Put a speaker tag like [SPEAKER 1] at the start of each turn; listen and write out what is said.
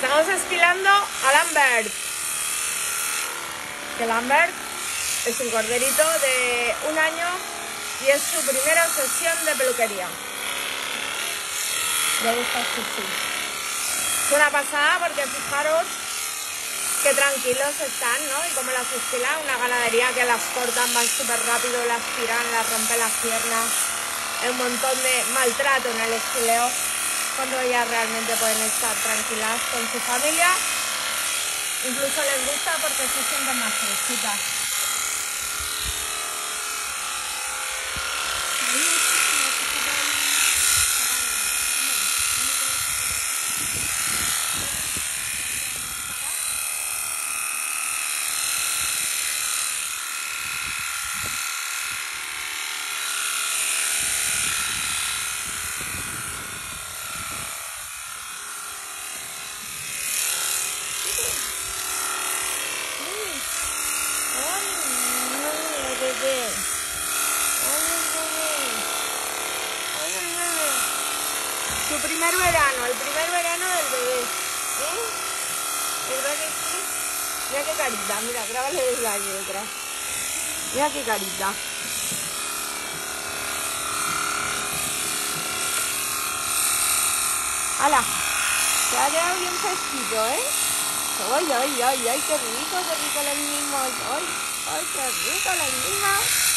[SPEAKER 1] Estamos esquilando a Lambert. Que Lambert es un corderito de un año y es su primera sesión de peluquería. Le gusta. Es una pasada porque fijaros qué tranquilos están, ¿no? Y como las esquilan, una ganadería que las cortan, van súper rápido, las tiran, las rompen las piernas. Hay un montón de maltrato en el esquileo cuando ellas realmente pueden estar tranquilas con su familia. Incluso les gusta porque se sienten más fresquitas. Su primer verano, el primer verano del bebé. ¿Eh? ¿Verdad que sí? Mira qué carita, mira, grábale desde aquí detrás. Mira qué carita. ¡Hala! Se ha quedado bien fresquito, ¿eh? ¡Ay, ay, ay, ay! ¡Qué rico, qué rico los mismos! ¡Ay, ay, qué rico los mismos!